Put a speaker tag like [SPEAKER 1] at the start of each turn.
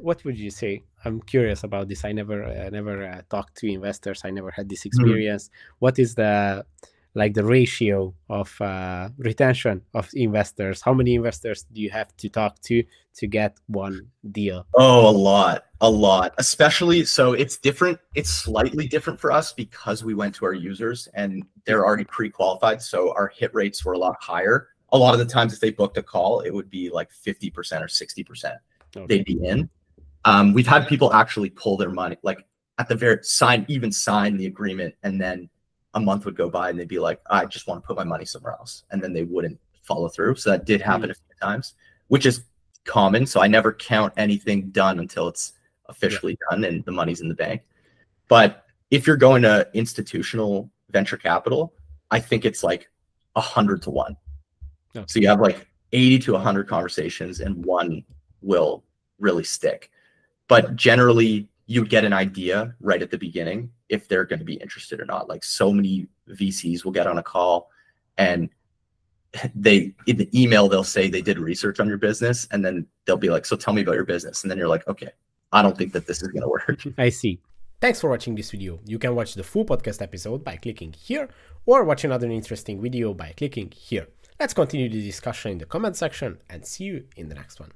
[SPEAKER 1] What would you say? I'm curious about this. I never, uh, never uh, talked to investors. I never had this mm-hmm. experience. Mm-hmm. What is the like the ratio of uh, retention of investors? How many investors do you have to talk to to get one deal?
[SPEAKER 2] Oh, a lot, a lot. Especially so, it's different. It's slightly different for us because we went to our users and they're already pre-qualified, so our hit rates were a lot higher. A lot of the times, if they booked a call, it would be like fifty percent or sixty percent. Okay. They'd be in um, we've had people actually pull their money, like at the very sign, even sign the agreement, and then a month would go by and they'd be like, I just want to put my money somewhere else. And then they wouldn't follow through. So that did happen mm-hmm. a few times, which is common. So I never count anything done until it's officially yeah. done and the money's in the bank. But if you're going to institutional venture capital, I think it's like a hundred to one. So you have like 80 to 100 conversations and one will really stick but generally you get an idea right at the beginning if they're going to be interested or not. Like so many VCs will get on a call and they in the email they'll say they did research on your business and then they'll be like, so tell me about your business. And then you're like, okay, I don't think that this is going to work.
[SPEAKER 1] I see. Thanks for watching this video. You can watch the full podcast episode by clicking here or watch another interesting video by clicking here. Let's continue the discussion in the comment section and see you in the next one.